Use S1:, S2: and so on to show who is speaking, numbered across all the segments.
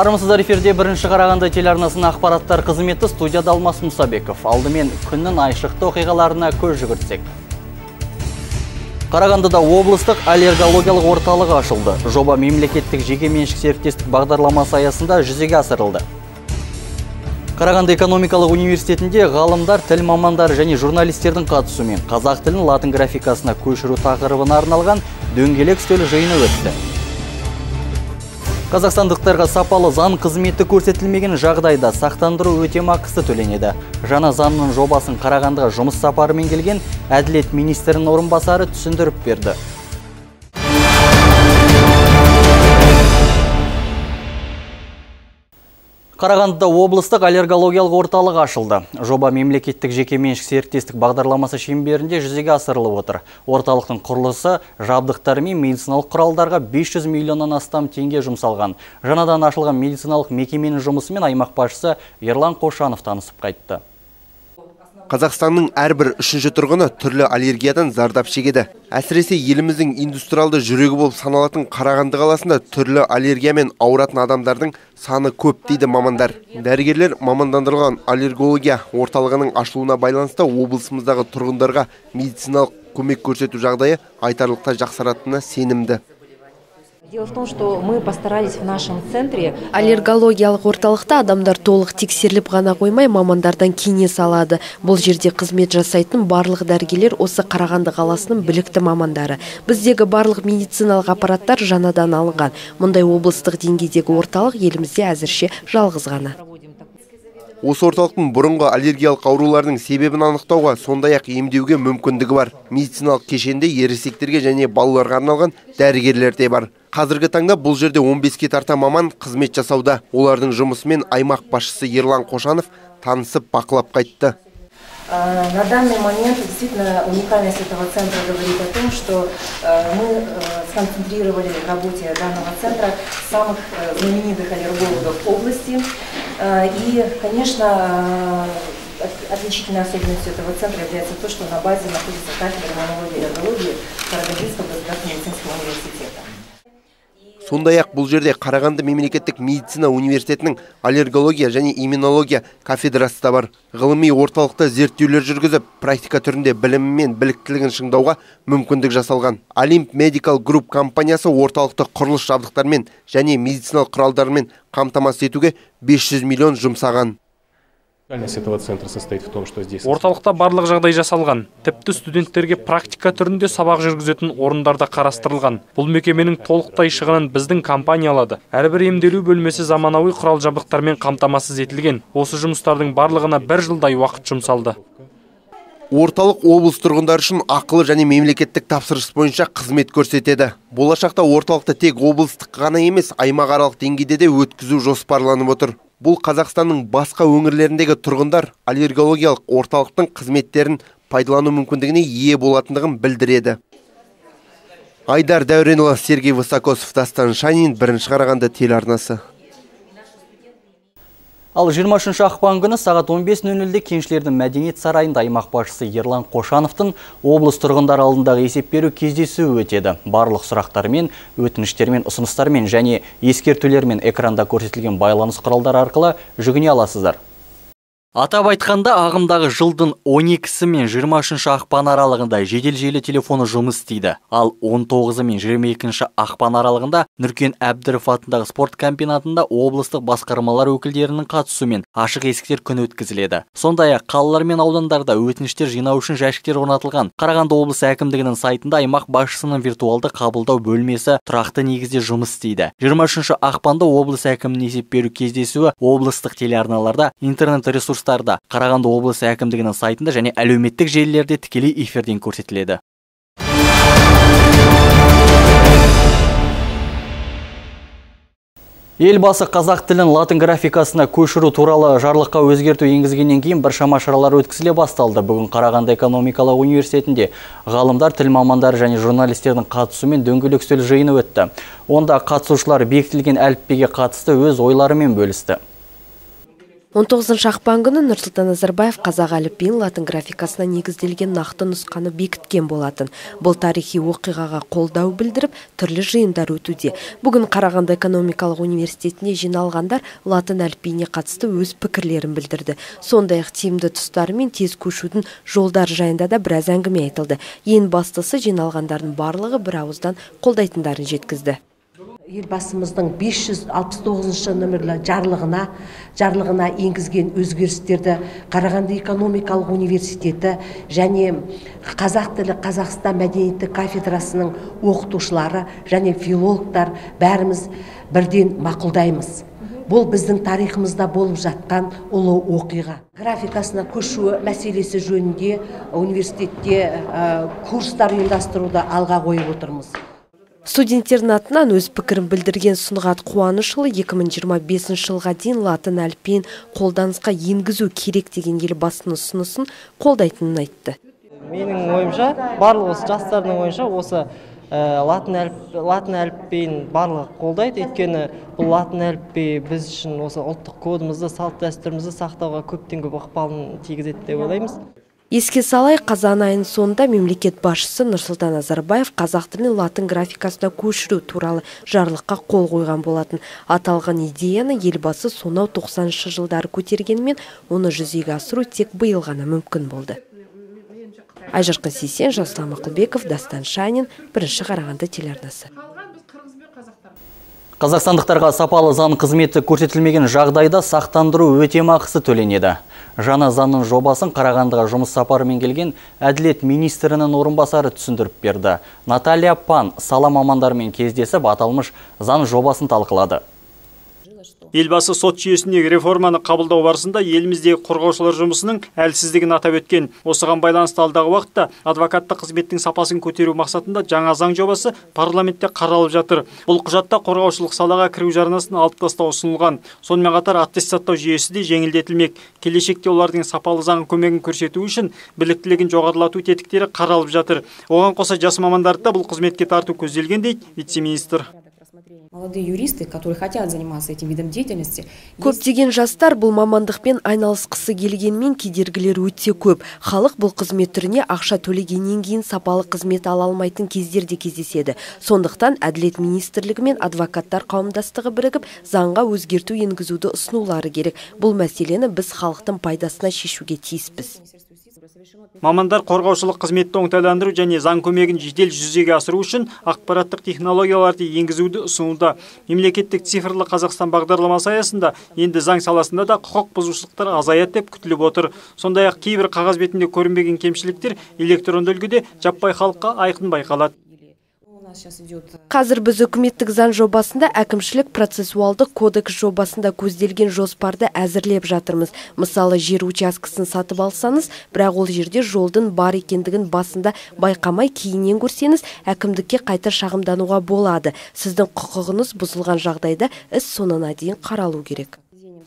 S1: Армысыздар эфирде бірінші қарағанды телеарнасының ақпараттар қызметі студияда Алмас Мұсабеков. Алдымен күннің айшықты оқиғаларына көз жүгіртсек. Қарағандыда облыстық аллергологиялық орталығы ашылды. Жоба мемлекеттік жекеменшік серіктестік бағдарламасы аясында жүзеге асырылды. Қарағанды экономикалық университетінде ғалымдар, тіл мамандары және журналистердің қатысуымен қазақ тілін латын графикасына көшіру тақырыбына арналған дөңгелек үстел жиыны өтті. Қазақстандықтарға сапалы заң қызметі көрсетілмеген жағдайда сақтандыру өтемақысы төленеді. Жаңа заңның жобасын Қарағандыға жұмыс сапарымен келген әділет министрінің орынбасары түсіндіріп берді. Қарағандыда облыстық аллергологиялық орталық ашылды. Жоба мемлекеттік жекеменшік серіктестік бағдарламасы шеңберінде жүзеге асырылып отыр. Орталықтың құрылысы жабдықтары мен медициналық құралдарға 500 миллионнан астам теңге жұмсалған. Жаңадан ашылған медициналық мекеменің жұмысымен аймақ басшысы Ерлан Қошанов танысып қайтты.
S2: Қазақстанның әрбір үшінші тұрғыны түрлі аллергиядан зардап шегеді. Әсіресе еліміздің индустриалды жүрегі болып саналатын Қарағанды қаласында түрлі аллергиямен ауыратын адамдардың саны көп дейді мамандар. Дәрігерлер мамандандырылған аллергология орталығының ашылуына байланысты облысымыздағы тұрғындарға медициналық көмек көрсету жағдайы айтарлықтай жақсаратынына сенімді.
S3: Дело в том, что мы постарались в нашем центре
S4: аллергологиялық орталықта адамдар толық тексеріліп ғана қоймай мамандардан кеңес алады. Бұл жерде қызмет жасайтын барлық дәрігерлер осы Қарағанды қаласының білікті мамандары. Біздегі барлық медициналық аппараттар жаңадан алынған. Мұндай облыстық деңгейдегі орталық елімізде әзірше жалғыз ғана.
S2: Осы орталықтың бұрынғы аллергиялық аурулардың себебін анықтауға, сондай ақ емдеуге мүмкіндігі бар. Медициналық кешенде ересектерге және балаларға арналған дәрігерлер де бар. Қазіргі таңда бұл жерде 15-ке тарта маман қызмет жасауда. Олардың жұмысымен аймақ басшысы Ерлан Қошанов танысып бақылап қайтты.
S3: На данный момент действительно уникальность этого центра говорит о том, что мы сконцентрировали в работе данного центра самых знаменитых аллергологов области. И, конечно, отличительной особенностью этого центра является то, что на базе находится кафедра иммунологии и аллергологии Карагандинского государственного.
S2: Сондай ақ бұл жерде қарағанды мемлекеттік медицина университетінің аллергология және иммунология кафедрасы да бар. Ғылыми орталықта зерттеулер жүргізіп практика түрінде білімі мен біліктілігін шыңдауға мүмкіндік жасалған. Олимп медикал групп компаниясы орталықты құрылыс жабдықтармен және медициналық құралдармен қамтамасыз етуге 500 миллион жұмсаған.
S5: Орталықта барлық жағдай жасалған. Тіпті студенттерге практика түрінде сабақ жүргізетін орындарда қарастырылған. Бұл мекеменің толықтай шығынын біздің компания алады. Әрбір емделу бөлмесі заманауи құрал жабдықтармен қамтамасыз етілген. Осы жұмыстардың барлығына бір жылдай уақыт жұмсалды.
S2: Орталық облыс тұрғындар үшін ақылы және мемлекеттік тапсырыс бойынша қызмет көрсетеді. Болашақта орталықты тек облыстық ғана емес, аймақаралық деңгейде де өткізу жоспарланып отыр бұл қазақстанның басқа өңірлеріндегі тұрғындар аллергологиялық орталықтың қызметтерін пайдалану мүмкіндігіне ие болатындығын білдіреді. Айдар дәуренұлы сергей высокосов дастан шанин бірінші қарағанды телеарнасы.
S1: Ал 23 ақпан күні сағат 15.00-де кеншілердің мәдениет сарайында аймақ басшысы Ерлан Қошановтың облыс тұрғындар алдындағы есеп беру кездесуі өтеді. Барлық сұрақтармен, өтініштермен, ұсыныстармен және ескертулермен экранда көрсетілген байланыс құралдары арқылы жүгіне аласыздар. Атап айтқанда ағымдағы жылдың 12-сі мен 23 ақпан аралығында жедел желі телефоны жұмыс істейді. Ал 19 мен 22 ақпан аралығында Нүркен Әбдіров атындағы спорт комбинатында облыстық басқармалар өкілдерінің қатысуымен ашық есіктер күні өткізіледі. Сондай-ақ қалалар мен аудандарда өтініштер жинау үшін жәшіктер орнатылған. Қарағанды облысы әкімдігінің сайтында аймақ басшысының виртуалды қабылдау бөлмесі тұрақты негізде жұмыс істейді. 23 ақпанда облыс әкімінің есеп беру кездесуі облыстық телеарналарда интернет ресурс Қарағанды облысы әкімдігінің сайтында және әлеуметтік желілерде тікелей эфирден көрсетіледі. Елбасы қазақ тілін латын графикасына көшіру туралы жарлыққа өзгерту енгізгеннен кейін біршама шаралар өткізіле басталды. Бүгін Қарағанды экономикалық университетінде ғалымдар, тіл мамандары және журналистердің қатысуымен дөңгелек үстел жиыны өтті. Онда қатысушылар бекітілген әліпбиге қатысты өз ойларымен бөлісті.
S4: 19 ақпан күні Нұрсұлтан Назарбаев қазақ әліпбиін латын графикасына негізделген нақты нұсқаны бекіткен болатын. Бұл тарихи оқиғаға қолдау білдіріп, түрлі жиындар өтуде. Бүгін Қарағанды экономикалық университетіне жиналғандар латын әліпбиіне қатысты өз пікірлерін білдірді. Сондай-ақ тиімді тұстары мен тез көшудің жолдар жайында да біраз әңгіме айтылды. Ең бастысы жиналғандардың барлығы бір ауыздан қолдайтындарын жеткізді
S6: елбасымыздың 569 нөмірлі жарлығына жарлығына енгізген өзгерістерді қарағанды экономикалық университеті және қазақ тілі қазақстан мәдениеті кафедрасының оқытушылары және филологтар бәріміз бірден мақұлдаймыз. Бұл біздің тарихымызда болып жатқан ұлы оқиға. Графикасына көшу мәселесі жөнінде университетте курстар ұйымдастыруды алға қойып отырмыз.
S4: Студенттердің атынан өз пікірін білдірген Сұнғат Қуанышұлы 2025 жылға дейін латын әліпбиін қолданысқа енгізу керек деген елбасының ұсынысын қолдайтынын айтты.
S7: Менің ойымша, барлық осы жастардың ойынша осы әліп латын әліпбиін барлығы қолдайды өйткені бұл латын әліпбиі біз үшін осы ұлттық кодымызды салт дәстүрімізді сақтауға көптен көп ықпалын тигізеді деп ойлаймыз
S4: Еске салай, қазан айының соңында мемлекет басшысы Нұрсұлтан Назарбаев қазақ тілін латын графикасына көшіру туралы жарлыққа қол қойған болатын. Аталған идеяны елбасы сонау 90 жылдары көтергенмен, оны жүзеге асыру тек биыл ғана мүмкін болды. Айжарқын Сейсен, Жаслан Мақұлбеков, Дастан Шанин, бірінші Қарағанды телеарнасы.
S1: Қазақстандықтарға сапалы заң қызметі көрсетілмеген жағдайда сақтандыру өтемақысы төленеді. Жаңа заңның жобасын Қарағандыға жұмыс сапарымен келген әділет министрінің орынбасары түсіндіріп берді. Наталья Пан сала мамандарымен кездесіп аталмыш заң жобасын талқылады.
S8: Елбасы сот жүйесіндегі реформаны қабылдау барысында еліміздегі қорғаушылар жұмысының әлсіздігін атап өткен. Осыған байланысты алдағы уақытта адвокаттық қызметтің сапасын көтеру мақсатында жаңа заң жобасы парламентте қаралып жатыр. Бұл құжатта қорғаушылық салаға кіру жарнасын алып тастау ұсынылған. Сонымен қатар аттестаттау жүйесі де жеңілдетілмек. Келешекте олардың сапалы заң көмегін көрсету үшін біліктілігін жоғарылату тетіктері қаралып жатыр. Оған қоса жас мамандарды да бұл қызметке тарту көзделген дейді вице-министр
S3: молодые
S4: Көптеген жастар бұл мамандықпен айналысқысы келгенмен кедергілер өте көп. Халық бұл қызмет түріне ақша төлегеннен кейін сапалы қызмет ала алмайтын кездер де кездеседі. Сондықтан әділет министрлігі мен адвокаттар қауымдастығы бірігіп, заңға өзгерту енгізуді ұсынулары керек. Бұл мәселені біз халықтың пайдасына шешуге тиіспіз.
S8: Мамандар қорғаушылық қызметті оңтайландыру және заң көмегін жедел жүзеге асыру үшін ақпараттық технологияларды енгізуді ұсынуда. Мемлекеттік цифрлы Қазақстан бағдарламасы аясында енді заң саласында да құқық бұзушылықтар азаяды деп күтіліп отыр. Сондай-ақ кейбір қағаз бетінде көрінбеген кемшіліктер электронды үлгіде жаппай халыққа айқын байқалады
S4: қазір біз үкіметтік заң жобасында әкімшілік процессуалдық кодекс жобасында көзделген жоспарды әзірлеп жатырмыз. Мысалы жер учаскесін сатып алсаңыз бірақ ол жерде жолдың бар екендігін басында байқамай кейіннен көрсеңіз әкімдікке қайта шағымдануға болады. Сіздің құқығыңыз бұзылған жағдайда іс соңына дейін қаралу керек.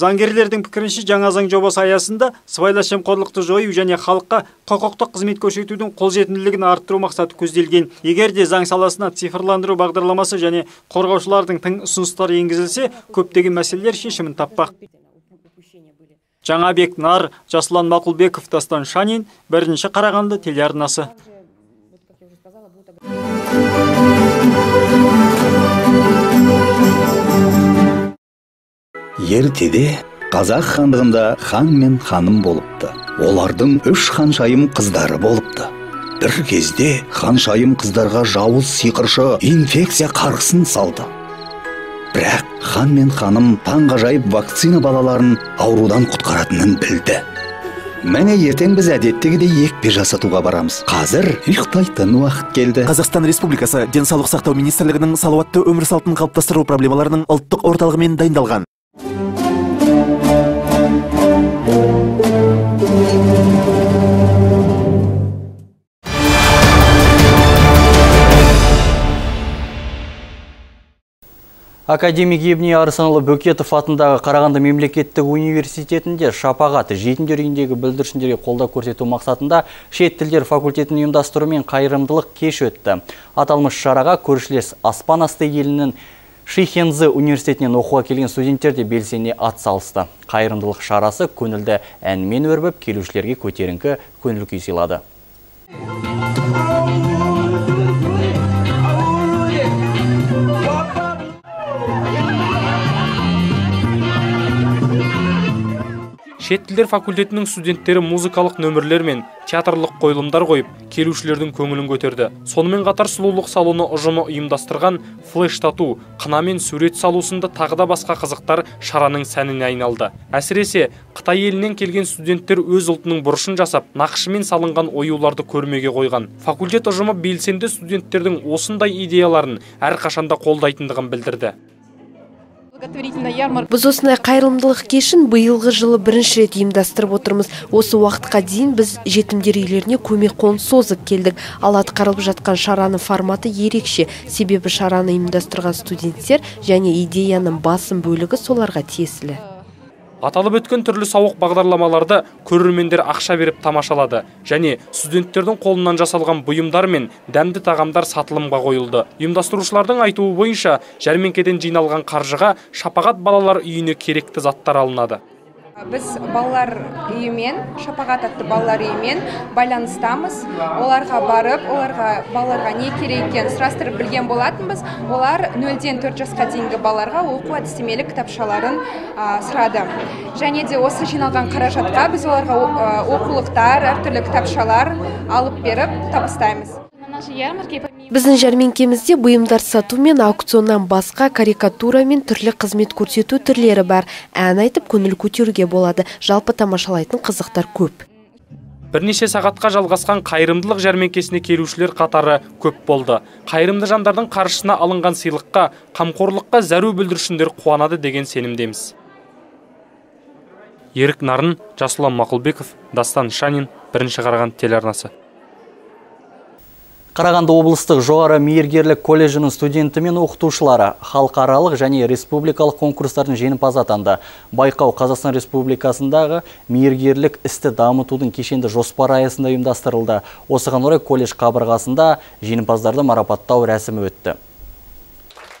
S8: Заңгерлердің пікірінше жаңа заң жобасы аясында сыбайлас жемқорлықты жою және халыққа құқықтық қызмет көрсетудің қолжетімділігін арттыру мақсаты көзделген. Егер де заң саласына цифрландыру бағдарламасы және қорғаушылардың тың ұсыныстары енгізілсе, көптеген мәселелер шешімін таппақ. Жаңабек Нар, Жаслан Мақұлбеков, Дастан Шанин, бірінші Қарағанды телеарнасы.
S9: Ертеде қазақ хандығында хан мен ханым болыпты. Олардың үш ханшайым қыздары болыпты. Бір кезде ханшайым қыздарға жауыз сиқыршы инфекция қарғысын салды. Бірақ хан мен ханым таңғажайып вакцина балаларын аурудан құтқаратынын білді. Міне ертең біз әдеттегідей екпе жасатуға барамыз. Қазір ұйықтайтын уақыт келді.
S10: Қазақстан республикасы денсаулық сақтау министрлігінің салауатты өмір салтын қалыптастыру проблемаларының ұлттық орталығымен дайындалған.
S1: Академик Ебіне Арысанұлы Бөкетов атындағы Қарағанды мемлекеттік университетінде шапағат жетіндер үйіндегі бүлдіршіндерге қолда көрсету мақсатында шет тілдер факультетін ұйымдастырумен қайырымдылық кеш өтті. Аталмыш шараға көршілес Аспан асты елінің Шихензі университетінен оқуға келген студенттер де белсене ат салысты. Қайырымдылық шарасы көңілді әнмен өрбіп, келушілерге көтеріңкі көңіл күй сыйлады.
S5: Шет тілдер факультетінің студенттері музыкалық нөмірлер мен театрлық қойылымдар қойып келушілердің көңілін көтерді. Сонымен қатар сұлулық салоны ұжымы ұйымдастырған флеш тату қына мен сурет салу сынды тағы да басқа қызықтар шараның сәніне айналды. Әсіресе қытай елінен келген студенттер өз ұлтының бұрышын жасап нақышымен салынған оюларды көрмеге қойған. Факультет ұжымы белсенді студенттердің осындай идеяларын әрқашанда қолдайтындығын білдірді.
S4: Біз осындай қайырымдылық кешін биылғы жылы бірінші рет ұйымдастырып отырмыз. Осы уақытқа дейін біз жетімдер үйлеріне көмек қолын созып келдік. Ал атқарылып жатқан шараның форматы ерекше. Себебі шараны ұйымдастырған студенттер және идеяның басым бөлігі соларға тиесілі.
S5: Аталып өткен түрлі сауық бағдарламаларды көрермендер ақша беріп тамашалады және студенттердің қолынан жасалған бұйымдар мен дәмді тағамдар сатылымға қойылды. Ұйымдастырушылардың айтуы бойынша жәрмеңкеден жиналған қаржыға шапағат балалар үйіне керекті заттар алынады.
S11: Біз балалар үйімен шапағат атты балалар үйімен байланыстамыз. Оларға барып оларға балаларға не керек екенін сұрастырып білген болатынбыз. Олар нөлден төрт жасқа дейінгі балаларға оқу әдістемелік кітапшаларын сұрады. Және де осы жиналған қаражатқа біз оларға оқулықтар әртүрлі кітапшалар алып беріп табыстаймыз.
S4: Біздің жәрмеңкемізде бұйымдар сату мен аукционнан басқа карикатура мен түрлі қызмет көрсету түрлері бар. Ән айтып көңіл көтеруге болады. Жалпы тамашалайтын қызықтар көп.
S5: Бірнеше сағатқа жалғасқан қайырымдылық жәрмеңкесіне келушілер қатары көп болды. Қайырымды жандардың қаржысына алынған сыйлыққа қамқорлыққа зәру бүлдіршіндер қуанады деген сенімдеміз. Ерік нарын жасұлан мақұлбеков дастан шанин бірінші қараған телеарнасы.
S1: Қарағанды облыстық жоғары мейіргерлік колледжінің студенті мен оқытушылары халықаралық және республикалық конкурстардың жеңімпазы атанды. Байқау Қазақстан Республикасындағы мейіргерлік істі дамытудың кешенді жоспары аясында ұйымдастырылды. Осыған орай колледж қабырғасында жеңімпаздарды марапаттау рәсімі өтті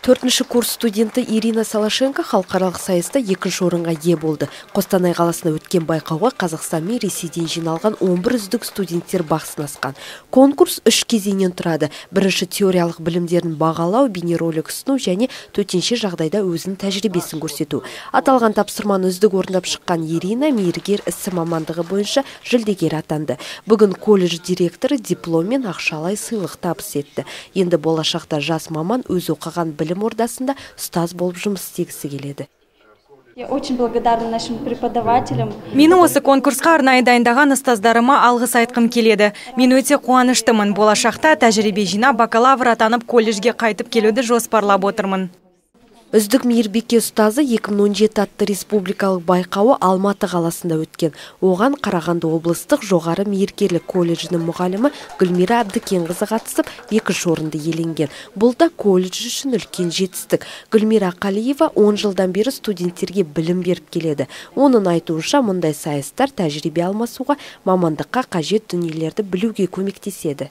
S4: төртінші курс студенті ирина салашенко халықаралық сайыста екінші орынға ие болды. Қостанай қаласында өткен байқауға қазақстан мен ресейден жиналған 11 үздік студенттер бақ сынасқан конкурс үш кезеңнен тұрады. Бірінші теориялық білімдерін бағалау бейнеролик ұсыну және төтенше жағдайда өзінің тәжірибесін көрсету. Аталған тапсырманы үздік орындап шыққан ирина мейіргер ісі мамандығы бойынша жүлдегер атанды. Бүгін колледж директоры диплом мен ақшалай сыйлық табыс етті. Енді болашақта жас маман өз оқыған білім білім ордасында ұстаз болып жұмыс істегісі келеді
S12: Я очень благодарна нашим преподавателям.
S13: Мені осы конкурсқа арнайы дайындаған ұстаздарыма алғыс айтқым келеді. Мен өте қуаныштымын. Болашақта тәжірибе жинап бакалавр атанып колледжге қайтып келуді жоспарлап отырмын
S4: үздік мейірбике ұстазы 2017 атты республикалық байқауы алматы қаласында өткен. Оған қарағанды облыстық жоғары мейіркерлік колледжінің мұғалімі гүлмира әбдікенқызы қатысып екінші орынды иеленген. Бұл да колледж үшін үлкен жетістік. Гүлмира қалиева 10 жылдан бері студенттерге білім беріп келеді. Оның айтуынша мұндай сайыстар тәжірибе алмасуға мамандыққа қажет дүниелерді білуге көмектеседі.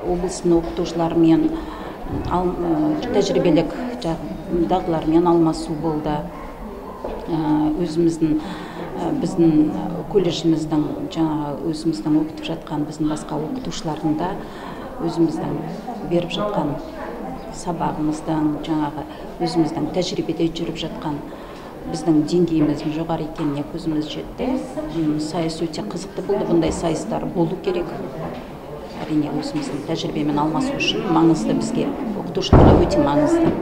S14: Облыстың оқытушыларымен тәжірибелік дағдылармен алмасу болды. Өзіміздің біздің колледжіміздің жаңағы өзіміздің оқытып жатқан біздің басқа оқытушылардың да өзіміздің беріп жатқан сабағымыздың жаңағы өзіміздің тәжірибеде жүріп жатқан біздің деңгейіміздің жоғары екеніне көзіміз жетті. Сайыс өте қызықты болды. Бұндай сайыстар болу керек. Әрине өзіміздің тәжірибемен алмасу үшін маңызды бізге. Оқытушыларға өте маңызды.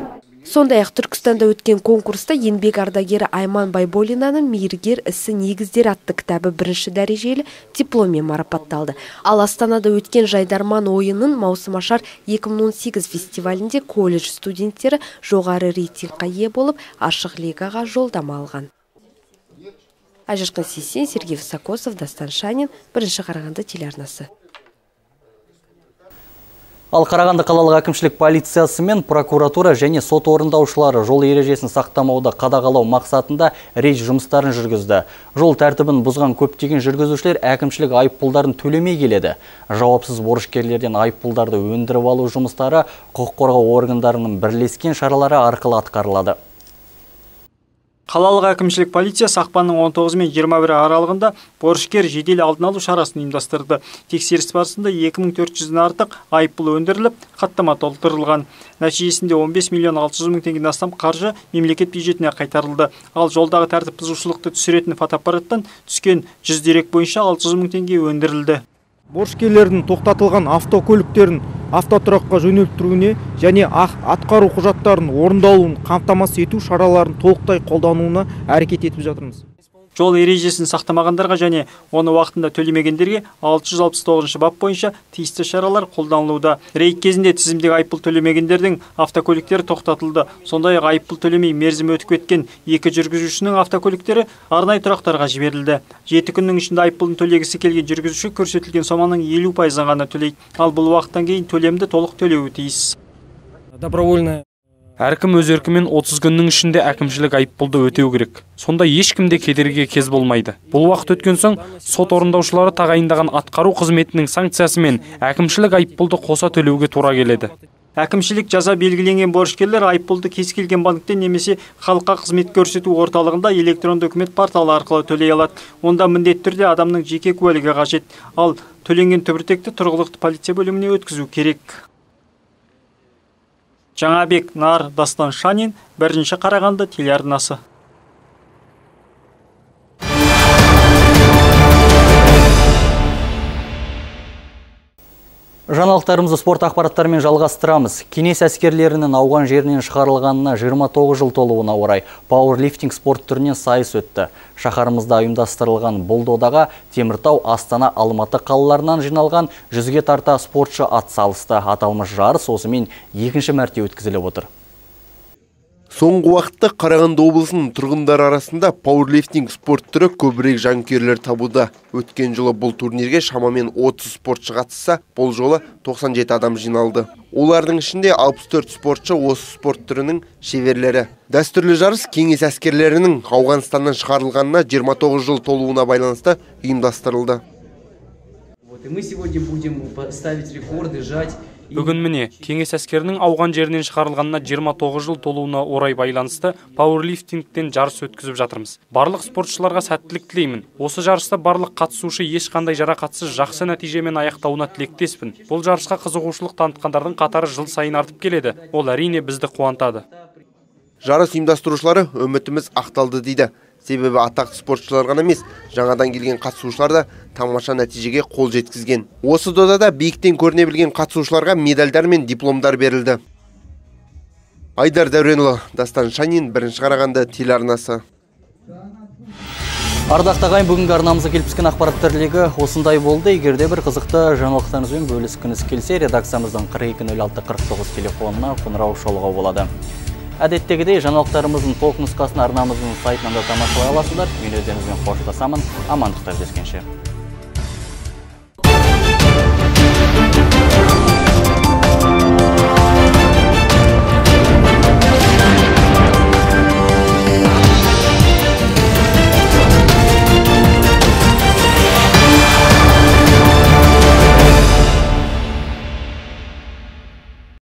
S4: Сондай ақ түркістанда өткен конкурста еңбек ардагері айман байболинаның мейіргер ісі негіздер атты кітабы бірінші дәрежелі дипломмен марапатталды. Ал астанада өткен жайдарман ойынын маусымашар 2018 фестивалінде колледж студенттері жоғары рейтингқа ие болып ашық лигаға жолдама алған. Айжарқын сейсен сергей высокосов дастан шанин бірінші қарағанды телеарнасы.
S1: Ал Қарағанды қалалық әкімшілік полициясы мен прокуратура және сот орындаушылары жол ережесін сақтамауды қадағалау мақсатында рейд жұмыстарын жүргізді. Жол тәртібін бұзған көптеген жүргізушілер әкімшілік айыппұлдарын төлемей келеді. Жауапсыз борышкерлерден айыппұлдарды өндіріп алу жұмыстары құқық қорғау органдарының бірлескен шаралары арқылы атқарылады.
S8: Қалалық әкімшілік полиция ақпанның 19 мен 21 аралығында борышкер жедел алдын алу шарасын ұйымдастырды. Тексеріс барысында 2400 артық айыппұл өндіріліп хаттама толтырылған. Нәтижесінде 15 миллион 600 мың теңгеден астам қаржы мемлекет бюджетіне қайтарылды. Ал жолдағы тәртіп бұзушылықты түсіретін фотоаппараттан түскен 100 дерек бойынша 600 мың теңге өндірілді.
S15: Борышкерлердің тоқтатылған автокөліктерін автотұраққа жөнелтіруіне және атқару құжаттарын орындалуын қамтамасыз ету шараларын толықтай қолдануына әрекет етіп жатырмыз.
S8: Жол ережесін сақтамағандарға және оны уақытында төлемегендерге 669 бап бойынша тиісті шаралар қолданылуда. Рейд кезінде тізімдегі айыппұл төлемегендердің автокөліктері тоқтатылды. Сондай ақ айыппұл төлемей мерзімі өтіп кеткен екі жүргізушінің автокөліктері арнайы тұрақтарға жіберілді. Жеті күннің ішінде айыппұлын төлегісі келген жүргізуші көрсетілген соманың елу пайызын ғана төлейді. Ал бұл уақыттан кейін төлемді толық төлеуі тиіс.
S15: Добровольная
S5: әркім өз еркімен 30 күннің ішінде әкімшілік айыппұлды өтеу керек. Сонда ешкімде кедергі кез болмайды. Бұл уақыт өткен соң сот орындаушылары тағайындаған атқару қызметінің санкциясы мен әкімшілік айыппұлды қоса төлеуге тура келеді.
S8: Әкімшілік жаза белгіленген борышкерлер айыппұлды кез келген банктен немесе халыққа қызмет көрсету орталығында электронды үкімет порталы арқылы төлей алады. Онда міндетті түрде адамның жеке куәлігі қажет. Ал төленген түбіртекті тұрғылықты полиция бөліміне өткізу керек. Жаңабек нар дастан шанин бірінші қарағанды телеарнасы.
S1: Жаңалықтарымызды спорт ақпараттарымен жалғастырамыз. Кеңес әскерлерінің ауған жерінен шығарылғанына 29 жыл толуына орай пауэрлифтинг спорт түрінен сайыс өтті. Шақарымызда ұйымдастырылған бұл додаға Теміртау, Астана, Алматы қалаларынан жиналған жүзге тарта спортшы ат салысты. Аталмыш жарыс осымен екінші мәрте өткізіліп отыр.
S2: Соңғы уақытта Қарағанды облысының тұрғындар арасында пауэрлифтинг спорт түрі көбірек жанкүйерлер табуда. Өткен жылы бұл турнирге шамамен 30 спортшы қатысса, бұл жолы 97 адам жиналды. Олардың ішінде 64 спортшы осы спорт түрінің шеберлері. Дәстүрлі жарыс кеңес әскерлерінің Ауғанстаннан шығарылғанына 29 жыл толуына байланысты ұйымдастырылды.
S16: мы сегодня будем ставить рекорды, жать
S5: бүгін міне кеңес әскерінің ауған жерінен шығарылғанына 29 жыл толуына орай байланысты пауэрлифтингтен жарыс өткізіп жатырмыз. Барлық спортшыларға сәттілік тілеймін. Осы жарыста барлық қатысушы ешқандай жарақатсыз жақсы нәтижемен аяқтауына тілектеспін. Бұл жарысқа қызығушылық танытқандардың қатары жыл сайын артып келеді. Ол әрине бізді қуантады.
S2: Жарыс ұйымдастырушылары үмітіміз ақталды дейді. Себебі атақты спортшылар ғана емес жаңадан келген қатысушылар да тамаша нәтижеге қол жеткізген. Осы додада биіктен көріне білген қатысушыларға медальдар мен дипломдар берілді. Айдар дәуренұлы дастан шанин бірінші қарағанды телеарнасы.
S1: Ардақты ағайын бүгінгі арнамызға келіп түскен ақпараттар легі осындай болды. Егерде бір қызықты жаңалықтарыңызбен бөліскіңіз келсе, редакциямыздың 420649 телефонына қоңырау шалуға болады. Әдеттегідей жаңалықтарымыздың толық нұсқасын арнамыздың сайтынан да тамашалай аласыздар. Мен өздеріңізбен қоштасамын. Амандықта жүздескенше